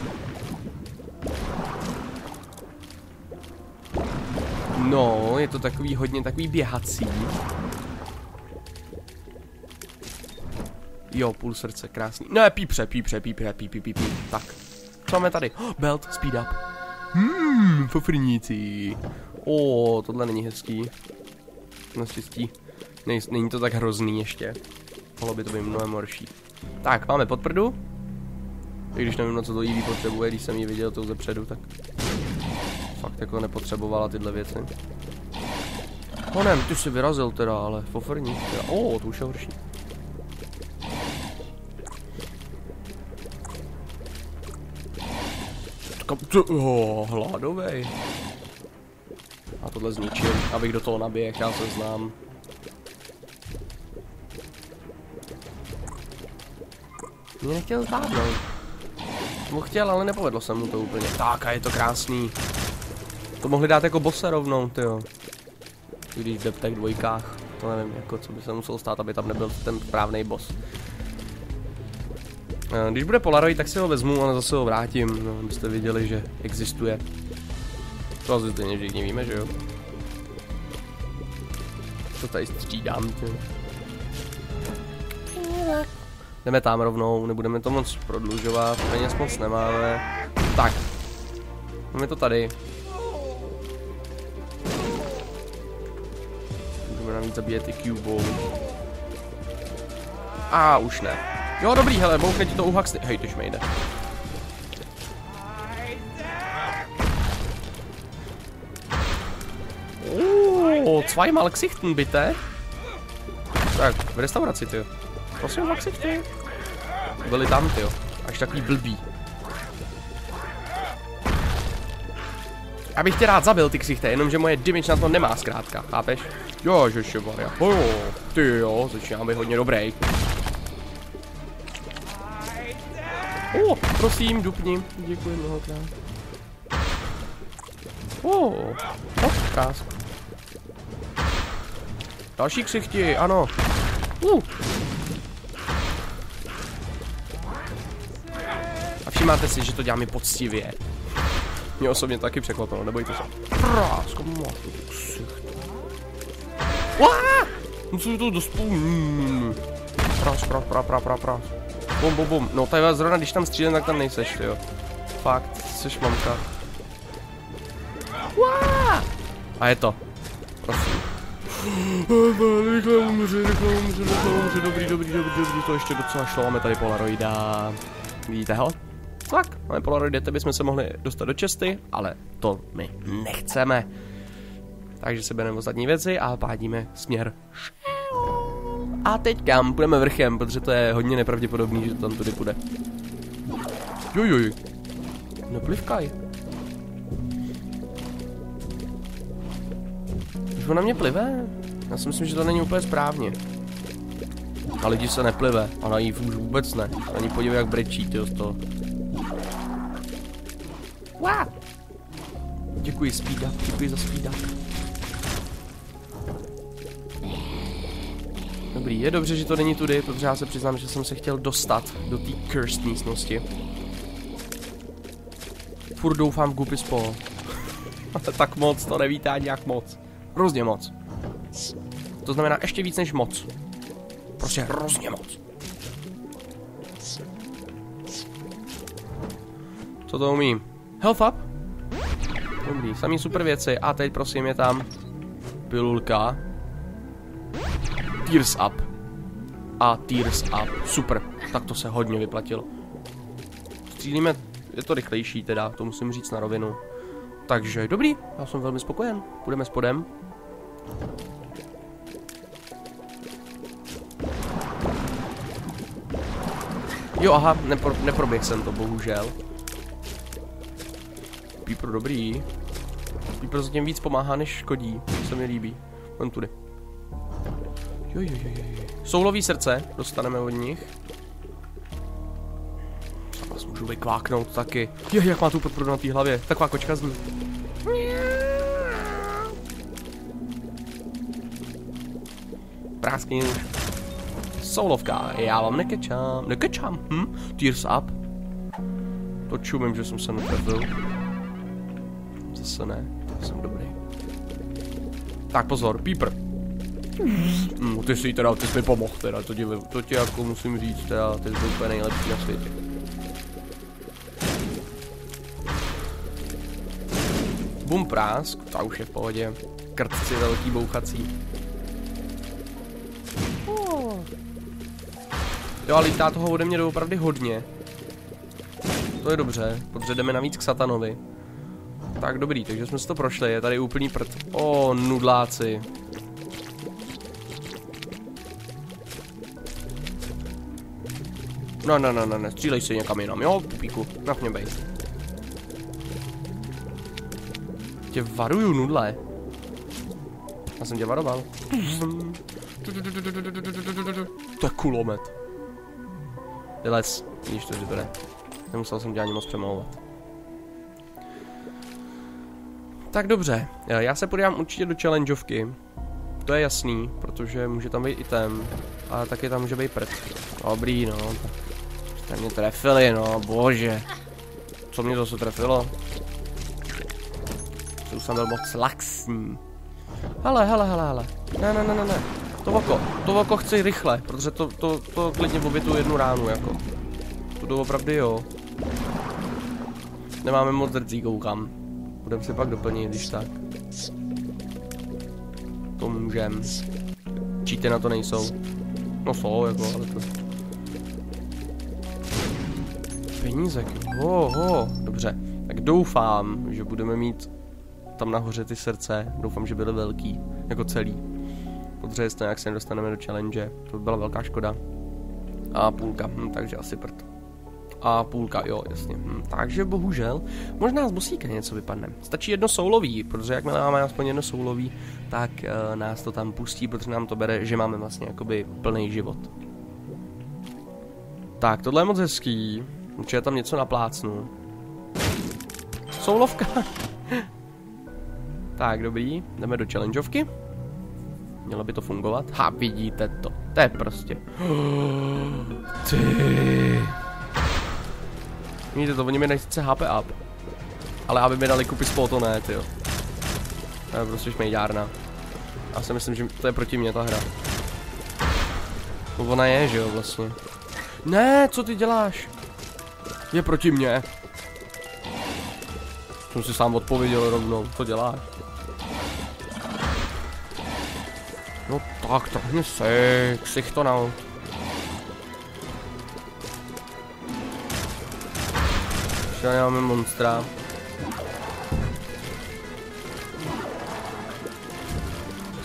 No, je to takový hodně takový běhací. Jo, půl srdce, krásný. Ne, pípře, pípře, pípře, pípí, pípí. Tak, co máme tady? Oh, belt, speed up. Hmm, fofrníci. O, tohle není hezký. Naštěstí. Není to tak hrozný ještě. Mohlo by to být mnohem horší. Tak, máme podprdu. I když nevím, na co to Eevee potřebuje, když jsem ji viděl to zepředu, tak fakt jako nepotřebovala tyhle věci. Honem, ty jsi vyrazil teda, ale teda. O, to už je horší. Oh, hladovej. A tohle zničím, abych do toho naběh, já se znám. Mě nechtěl zvládnout. Mu chtěl, ale nepovedlo se mu to úplně. Tak a je to krásný. To mohli dát jako bossa rovnou, jo. Když jde v těch dvojkách. To nevím, jako co by se muselo stát, aby tam nebyl ten správný boss. Eh, když bude Polaroid, tak si ho vezmu a zase ho vrátím, no, abyste viděli, že existuje. To asi stejně všichni víme, že jo? To tady střídám, tě. Jdeme tam rovnou, nebudeme to moc prodlužovat, peněz moc nemáme. Tak. Máme to tady. Navíc zabíjet ty cubou. A už ne. Jo, dobrý, hele, boukne ti to u haxny. Hej, tož mi jde. Oh, zweimal Gesichten, bitte. Tak, v restauraci, ty. Prosím, dva ksichty. Byli tam, ty. Až takový blbý. Abych tě rád zabil, ty ksichte, jenomže moje damage na to nemá zkrátka, chápeš? Jo, že še Maria. Oh, jo, ty jo, začíná být hodně dobrý. O, prosím, dupni. Děkuji mnohokrát. O, podcast. Další ksichti, ano. Uh. A všimáte si, že to děláme poctivě. Mě osobně taky překvapilo, nebojte se. Prásko, ksichta. Musím to dost... Prás, prás, prás, prás, prás, prás. Bum, bum, bum. No tady zrovna, když tam střílím, tak tam nejseš, jo. Fakt, jsi mamka. A je to. Prosím. Rychle umři, rychle umři, rychle umři, dobrý, dobrý, dobrý, dobrý, to ještě docela šlo, máme tady Polaroida. Vidíte ho? Tak, máme Polaroidy, ty bychom se mohli dostat do česty, ale to my nechceme. Takže se bereme ostatní věci a pádíme směr a teď kam? Půjdeme vrchem, protože to je hodně nepravděpodobný, že tam tudy půjde. Jujuj. Neplivkaj. Už na mě plive? Já si myslím, že to není úplně správně. A lidi se neplive. A na jí už vůbec ne. Ani podívej, jak brečí, ty z toho. Wow. Děkuji, speeda. Děkuji za speeda. Dobrý, je dobře, že to není tudy, protože já se přiznám, že jsem se chtěl dostat do té cursed místnosti. Furt doufám v Gupispo. tak moc, to nevítá nějak moc. Hrozně moc. To znamená ještě víc než moc. Prostě hrozně moc. Co to umím? Health up? Dobrý, samý super věci. A teď prosím je tam pilulka. Tears up. A Tears up. Super. Tak to se hodně vyplatilo. Střílíme, je to rychlejší teda, to musím říct na rovinu. Takže dobrý, já jsem velmi spokojen. Půjdeme spodem. Jo, aha, nepro, neproběh jsem to, bohužel. Pípro dobrý. Pípro zatím víc pomáhá, než škodí. To se mi líbí. On tudy. Jo, jo, jo, jo. Soulový srdce dostaneme od nich. Třeba můžu vykváknout taky. Je, jak má tu podporu na té hlavě. Taková kočka zní. Prásky. Soulovka, já vám nekečám. Nekečám, hm? Tears up. To čumím, že jsem se netrefil. Zase ne, to jsem dobrý. Tak pozor, Peeper. Mm, ty si teda, ty jsi mi pomohl teda, to ti, to ti jako musím říct, teda, ty jsi úplně nejlepší na světě. Bum prásk, ta už je v pohodě. Krtci velký bouchací. Jo, ale lítá toho ode mě doopravdy hodně. To je dobře, protože jdeme navíc k satanovi. Tak dobrý, takže jsme si to prošli, je tady úplný prd. O, nudláci. No, no, no, no, ne, střílej si někam jinam, jo, pupíku, na mě bejt. Tě varuju, nudle. Já jsem tě varoval. To je kulomet. Vylez, vidíš to dobré. Nemusel jsem tě ani moc přemlouvat. Tak dobře, já se podívám určitě do challengeovky. To je jasný, protože může tam být i ten, ale taky tam může být prd. Dobrý, no. Jste mě trefili, no, bože. Co mě zase trefilo? To jsem byl moc laxní. Hele, hele, hele, hele. Ne, ne, ne, ne, ne. To oko, to oko chci rychle, protože to, to, to klidně obětu jednu ránu, jako. To opravdu jo. Nemáme moc drdzí, koukám. Budeme si pak doplnit, když tak. To můžem. Číty na to nejsou. No jsou, jako, ale to... Peníze, ho, ho, dobře. Tak doufám, že budeme mít tam nahoře ty srdce. Doufám, že byly velký, jako celý. Protože jestli nějak se nedostaneme do challenge, to by byla velká škoda. A půlka, hm, takže asi prd. A půlka, jo, jasně. Hm, takže bohužel, možná z bosíka něco vypadne. Stačí jedno soulový, protože jakmile máme aspoň jedno soulový, tak uh, nás to tam pustí, protože nám to bere, že máme vlastně jakoby plný život. Tak, tohle je moc hezký. Určitě tam něco naplácnu. Soulovka. tak, dobrý. Jdeme do challengeovky. Mělo by to fungovat. Ha, vidíte to. To je prostě. Ty. Vidíte to, oni mi dají sice HP up. Ale aby mi dali kupy spolu, to ne, tyjo. To je prostě šmejdárna. Já si myslím, že to je proti mě ta hra. No ona je, že jo, vlastně. Ne, co ty děláš? Je proti mně. Jsem si sám odpověděl rovnou, co děláš? No tak, trhni si, ksich to na. Nemáme monstra.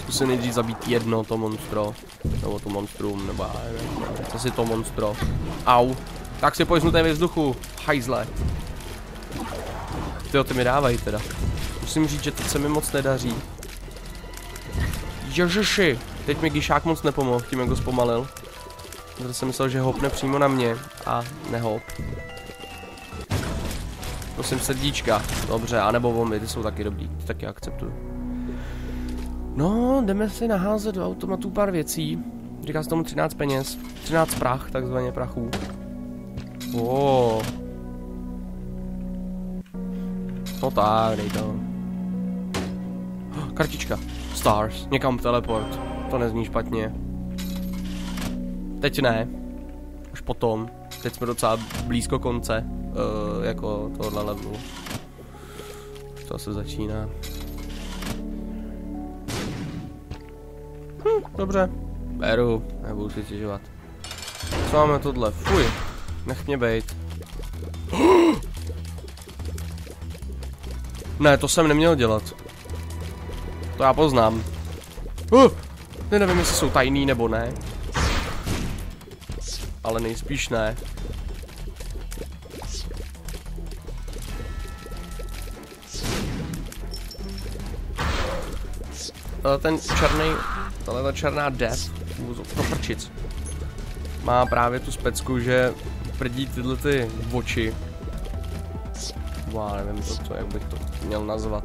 Zkusím nejdřív zabít jedno to monstro. Nebo to monstrum, nebo já nevím. si to monstro. Au. Tak si pojď ve vzduchu. Hajzle. Ty ty mi dávají teda. Musím říct, že teď se mi moc nedaří. Ježiši, teď mi Gishák moc nepomohl tím, jak ho zpomalil. Protože jsem myslel, že hopne přímo na mě a nehop. Prosím srdíčka. Dobře, anebo bomby, ty jsou taky dobrý, ty taky akceptuju. No, jdeme si naházet do automatu pár věcí. Říká se tomu 13 peněz. 13 prach, takzvaně prachů. Oh. No tak, dej to. Kartička. Stars. Někam teleport. To nezní špatně. Teď ne. Už potom. Teď jsme docela blízko konce. Uh, jako tohle levelu. To se začíná. Hm, dobře. Beru. Nebudu si stěžovat. Co máme tohle? Fuj. Nech mě bejt. Ne, to jsem neměl dělat. To já poznám. Uh, nevím, jestli jsou tajný nebo ne. Ale nejspíš ne. Ten černý, tahle ta černá death, to prčic, má právě tu specku, že prdí tyhle ty oči. Wow, nevím to, co, jak bych to měl nazvat.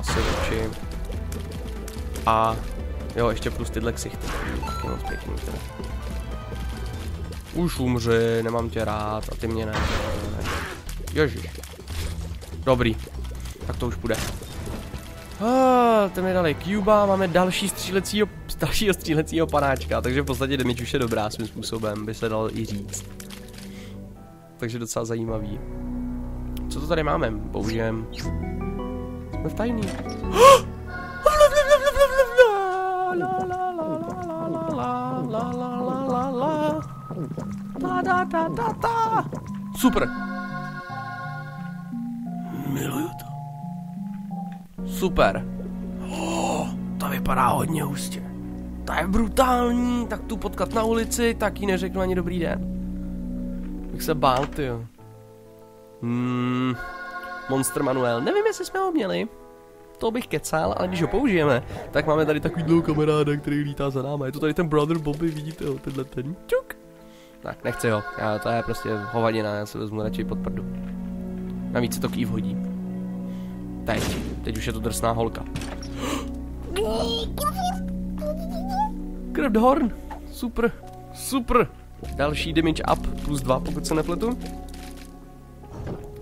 Asi oči. A jo, ještě plus tyhle ksichty, taky moc pěkný teda. Už umři, nemám tě rád a ty mě ne. Ježiš. Dobrý. Tak to už bude. Ah, to mi dali Cuba, máme další střílecího, dalšího střílecího panáčka, takže v podstatě damage už je dobrá svým způsobem, by se dal i říct. Takže docela zajímavý. co to tady máme? Použijeme. Jsme v tajný. Super. Super. Oh, to vypadá hodně hustě. Ta je brutální, tak tu potkat na ulici, tak jí neřeknu ani dobrý den. Bych se bál, ty jo. Hmm, Monster Manuel, nevím, jestli jsme ho měli. To bych kecal, ale když ho použijeme, tak máme tady takový dlouhý kamaráda, který lítá za náma. Je to tady ten Brother Bobby, vidíte ho, tenhle ten čuk. Tak, nechci ho, já, to je prostě hovadina, já se vezmu radši pod prdu. Navíc se to kýv hodí. Teď, teď už je to drsná holka. Horn, super, super. Další damage up plus 2, pokud se nepletu.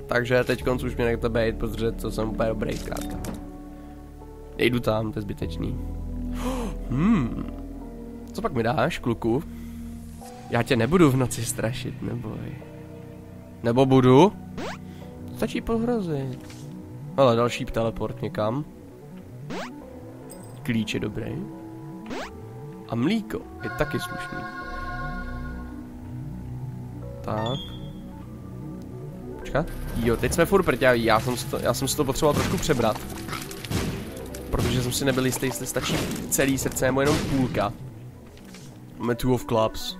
Takže teď už mě nechte být, protože to jsem úplně dobrý zkrátka. Nejdu tam, to je zbytečný. Hmm. Co pak mi dáš, kluku? Já tě nebudu v noci strašit, neboj. Nebo budu? Stačí pohrozit. Ale další teleport někam. Klíč je dobrý. A mlíko je taky slušný. Tak. Počkat. Jo, teď jsme furt prťaví, já jsem, to, já jsem si to potřeboval trošku přebrat. Protože jsem si nebyl jistý, jestli stačí celý srdce nebo jenom půlka. Máme Two of Clubs.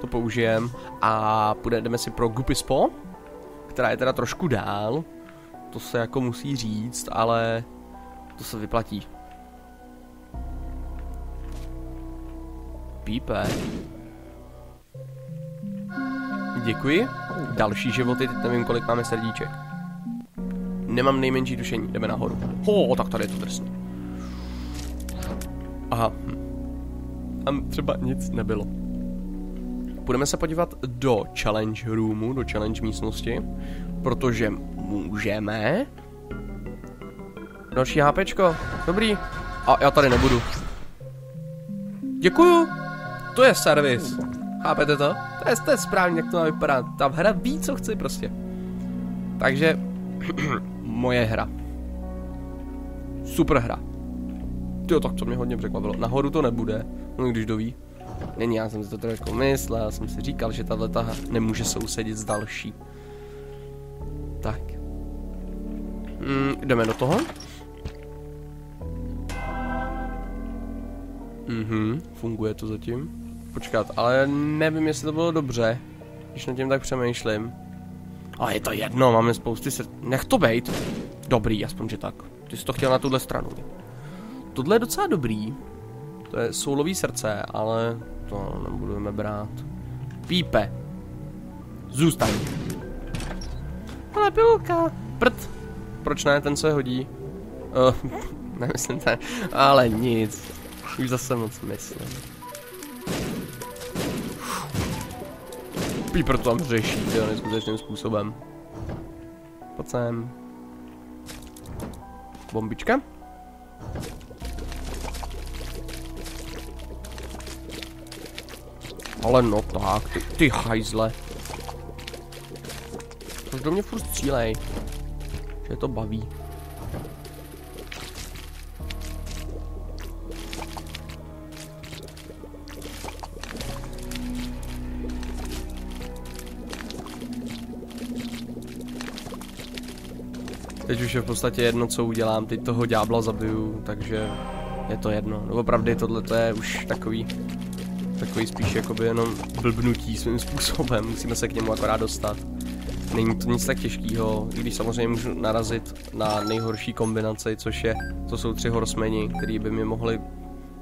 To použijem. A půjdeme si pro Gupispo, která je teda trošku dál. To se jako musí říct, ale to se vyplatí. Pípe. Děkuji. Další životy, teď nevím, kolik máme srdíček. Nemám nejmenší tušení, jdeme nahoru. Ho, tak tady je to drsný. Aha. Hm. Tam třeba nic nebylo. Budeme se podívat do challenge roomu, do challenge místnosti, protože můžeme. Další HPčko, dobrý. A já tady nebudu. Děkuju. To je servis. Chápete to? To je, to je správně, jak to má vypadat. Ta hra ví, co chci prostě. Takže, moje hra. Super hra. Jo, tak to mě hodně překvapilo. Nahoru to nebude, no když doví. Není, já jsem si to trošku myslel, já jsem si říkal, že tahle ta nemůže sousedit s další. Mm, jdeme do toho. Mhm, funguje to zatím. Počkat, ale nevím, jestli to bylo dobře, když nad tím tak přemýšlím. Ale je to jedno, máme spousty se... Nech to bejt. Dobrý, aspoň že tak. Ty jsi to chtěl na tuhle stranu. Tohle je docela dobrý. To je soulový srdce, ale to nebudeme brát. Pípe. Zůstaň. Ale pilka. Prd. Proč ne, ten se hodí. Uh, nemyslím ten, ale nic. Už zase moc myslím. Pípr to tam řeší, to neskutečným způsobem. Pojď sem. Bombička. Ale no tak, ty, ty hajzle. Proč do mě furt střílej? Že to baví. Teď už je v podstatě jedno, co udělám, teď toho ďábla zabiju, takže je to jedno. No opravdu tohle to je už takový, takový spíš jakoby jenom blbnutí svým způsobem, musíme se k němu akorát dostat. Není to nic tak těžkého, i když samozřejmě můžu narazit na nejhorší kombinaci, což je, to jsou tři horsemeni, který by mi mohli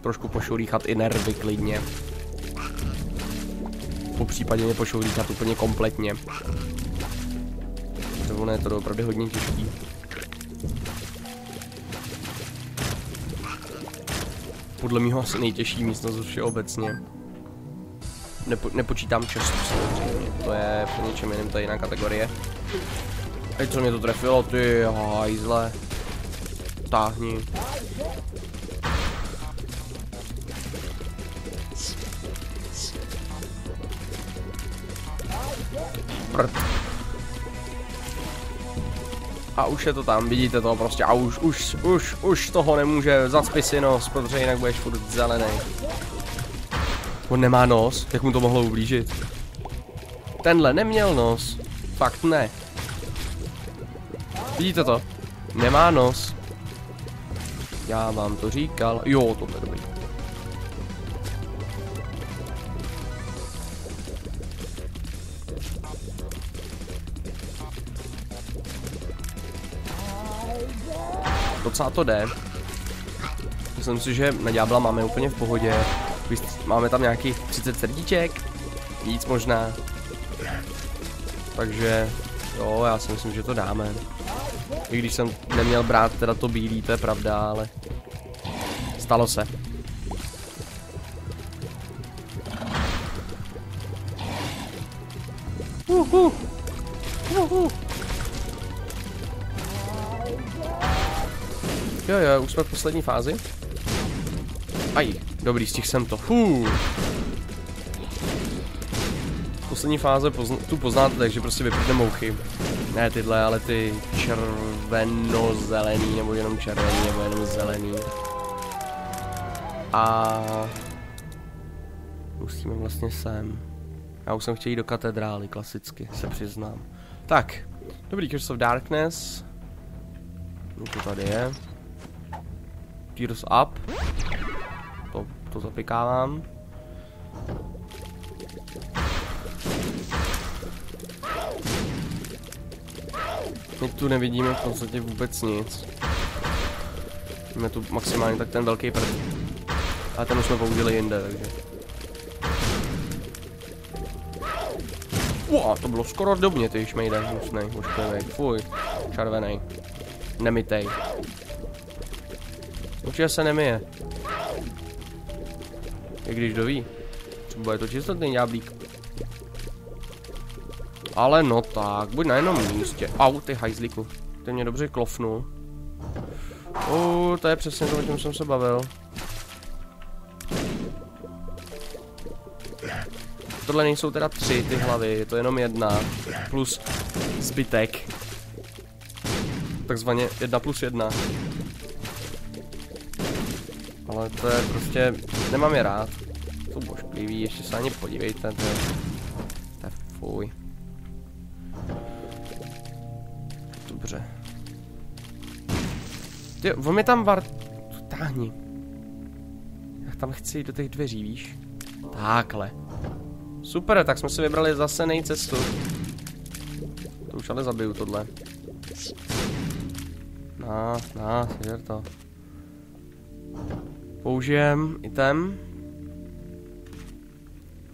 trošku pošourýchat i nervy klidně. Po případě mě pošourýchat úplně kompletně. Ono je to opravdu hodně těžký. podle mého asi nejtěžší místnost je obecně. Nepo, nepočítám času samozřejmě, to je po něčem jiném, to je jiná kategorie. Ej, co mě to trefilo, ty hajzle. Táhni. Prd. A už je to tam, vidíte to prostě a už, už, už, už toho nemůže zacpi si nos, protože jinak budeš furt zelený. On nemá nos, jak mu to mohlo ublížit? Tenhle neměl nos, fakt ne. Vidíte to? Nemá nos. Já vám to říkal. Jo, to je dobrý. Docela to jde. Myslím si, že na Diabla máme úplně v pohodě. Máme tam nějakých 30 srdíček. Víc možná. Takže jo, já si myslím, že to dáme. I když jsem neměl brát teda to bílý, to je pravda, ale stalo se. Uhu. Uhu. Jo, jo, už jsme v poslední fázi. Aj, dobrý, stihl jsem to. Fů. Poslední fáze pozna tu poznáte, takže prostě vyprdne mouchy. Ne tyhle, ale ty červeno-zelený, nebo jenom červený, nebo jenom zelený. A musíme vlastně sem. Já už jsem chtěl jít do katedrály, klasicky, se přiznám. Tak, dobrý, Curse of Darkness. No to tady je. Tears Up. To, zapikávám. My tu nevidíme v podstatě vůbec nic. Máme tu maximálně tak ten velký prd. A ten už jsme použili jinde, takže. Wow, to bylo skoro do mě, ty šmejde, hnusnej, ošklivej, fuj, červený. Nemitej. Určitě se nemije. I když doví. Třeba je to čistotný ďáblík. Ale no tak, buď na jednom místě. Au, ty hajzlíku. Ty mě dobře klofnul. Uh, to je přesně to, o čem jsem se bavil. Tohle nejsou teda tři ty hlavy, je to jenom jedna. Plus zbytek. Takzvaně jedna plus jedna. Ale to je prostě, nemám je rád. Jsou božklivý, ještě se ani podívejte, to je, to je fuj. Dobře. Ty, on mi tam var... Táhni. Já tam chci jít do těch dveří, víš? Takhle. Super, tak jsme si vybrali zase nejcestu. To už ale zabiju tohle. Na, na, sežer to. Použijem item.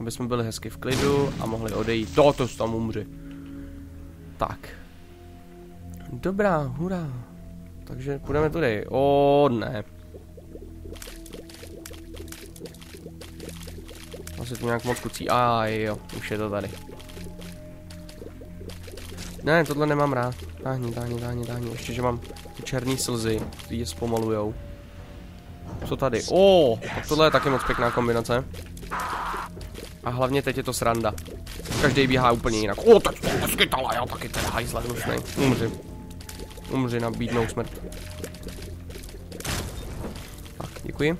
Aby jsme byli hezky v klidu a mohli odejít. To, to tam umři. Tak. Dobrá, hurá. Takže půjdeme tudy. O, ne. Asi to nějak moc kucí. A jo, už je to tady. Ne, tohle nemám rád. Táhni, táhni, táhni, táhni. Ještě, že mám ty černé slzy, ty je zpomalujou. Co tady? O, tak tohle je taky moc pěkná kombinace. A hlavně teď je to sranda. Každý běhá úplně jinak. O, teď to skytala, já taky teda hajzle hnusnej. Umři. Umři na bídnou smrt. Tak, děkuji.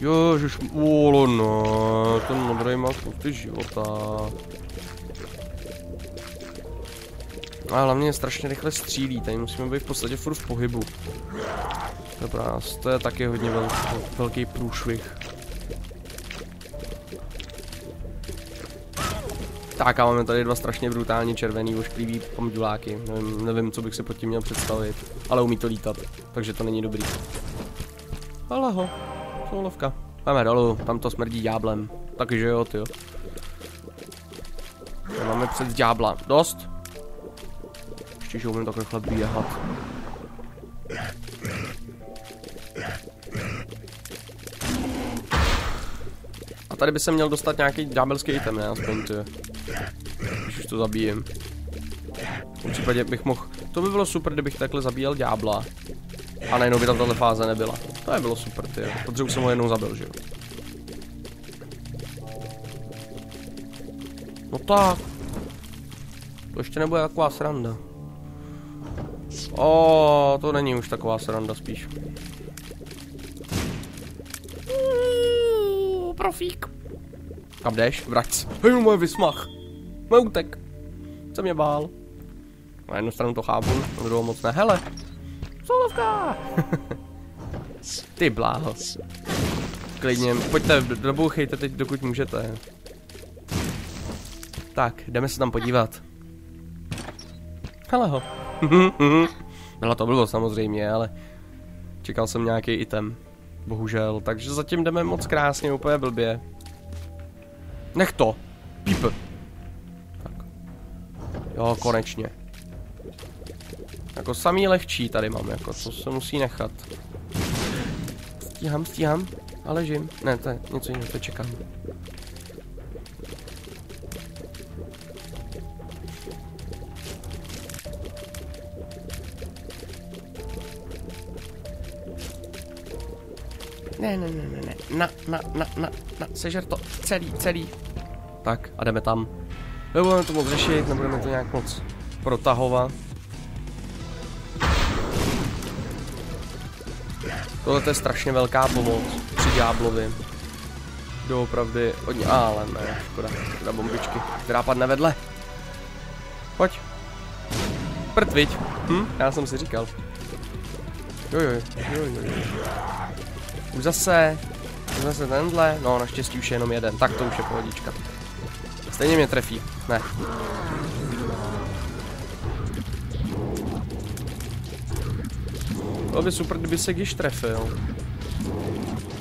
Ježiš, olo no, ten modrý má spousty života. A hlavně strašně rychle střílí, tady musíme být v podstatě furt v pohybu. To je pro nás, to je taky hodně velký, velký průšvih. Tak a máme tady dva strašně brutální červený ošklivý pomďuláky. Nevím, nevím, co bych si pod tím měl představit, ale umí to lítat, takže to není dobrý. Ale ho, soulovka. Jdeme dolů, tam to smrdí ďáblem. Takže jo, ty jo. Máme před ďábla. Dost? Ještě, že umím tak rychle běhat. Tady by se měl dostat nějaký ďábelský item, ne? Aspoň ty. Když už to zabijem. V případě bych mohl... To by bylo super, kdybych takhle zabíjel ďábla. A najednou by tam tato fáze nebyla. To by bylo super, ty. Protože už jsem ho jednou zabil, že jo. No tak. To ještě nebude taková sranda. O, to není už taková sranda spíš. Uuu, profík. Kam jdeš? Vrať se. Hej, můj vysmach. Můj útek. Jsem mě bál. Na jednu stranu to chápu, na druhou moc ne. Hele. Solovka. Ty bláho. Klidně, pojďte, dobouchejte teď, dokud můžete. Tak, jdeme se tam podívat. Hele ho. Byla to bylo samozřejmě, ale čekal jsem nějaký item. Bohužel, takže zatím jdeme moc krásně, úplně blbě. Nech to. Píp. Tak. Jo, konečně. Jako samý lehčí tady mám, jako to se musí nechat. Stíhám, stíhám, ale ležím. Ne, to je něco jiného, to čekám. Ne, ne, ne, ne, ne, na, na, na, na, na, sežer to, celý, celý. Tak, a jdeme tam. Nebudeme to moc řešit, nebudeme to nějak moc protahovat. Tohle je strašně velká pomoc při Diablovi. Doopravdy hodně, ale ne, škoda, škoda bombičky, která padne vedle. Pojď. Prd, viď? Hm, já jsem si říkal. Jo, jo, jo, jo, jo. Už zase, už zase tenhle, no naštěstí už je jenom jeden, tak to už je pohodička. Stejně mě trefí, ne. Bylo by super, kdyby se když trefil.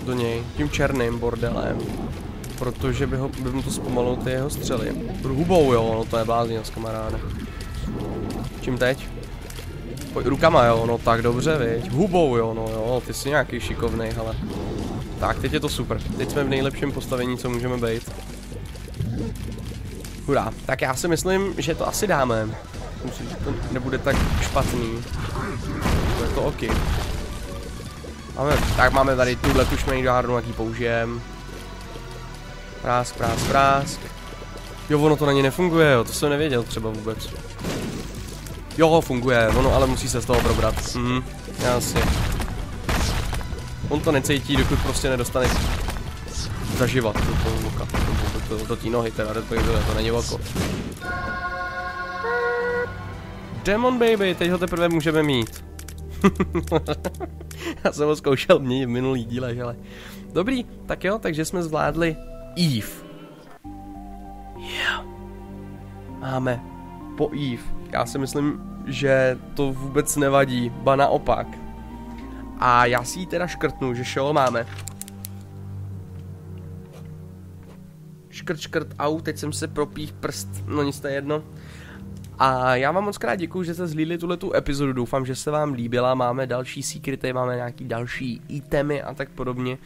Do něj, tím černým bordelem. Protože by, ho, by mu to zpomalilo ty jeho střely. Hubou jo, no to je bláznivost kamaráde. Čím teď? Pojď rukama jo, no tak dobře viď. Hubou jo, no jo, ty jsi nějaký šikovnej, hele. Tak, teď je to super. Teď jsme v nejlepším postavení, co můžeme být. Hurá, tak já si myslím, že to asi dáme. Myslím, že to nebude tak špatný. To je to ok. Máme, tak máme tady tuhle tu šmejdárnu, jaký použijem. Prásk, prásk, prásk. Jo, ono to na ně nefunguje, jo, to jsem nevěděl třeba vůbec. Jo, funguje, ono ale musí se z toho probrat. Mhm, jasně. On to necítí, dokud prostě nedostane zaživat do toho oka, do, do, do, do té nohy teda, to, to, to není oko. Demon Baby, teď ho teprve můžeme mít. Já jsem ho zkoušel mě v minulý dílech, ale... Dobrý, tak jo, takže jsme zvládli Eve. Yeah. Máme po Eve. Já si myslím, že to vůbec nevadí, ba naopak. A já si ji teda škrtnu, že show máme. Škrt, škrt, au, teď jsem se propích prst, no nic to je jedno. A já vám moc krát děkuji, že jste zhlídli tuhle tu epizodu, doufám, že se vám líbila, máme další secrety, máme nějaký další itemy a tak podobně.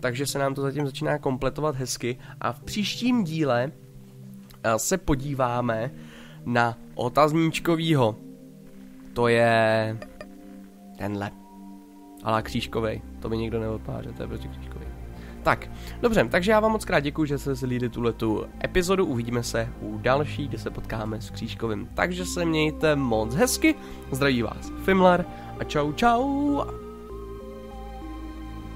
Takže se nám to zatím začíná kompletovat hezky a v příštím díle eh, se podíváme na otazníčkovýho. To je tenhle. Ale křížkovej. To by nikdo neodpáře, to je prostě křížkovej. Tak, dobře, takže já vám moc krát děkuji, že jste zhlídli tuhle tu epizodu, uvidíme se u další, kde se potkáme s Křížkovým. Takže se mějte moc hezky, zdraví vás Fimlar a čau čau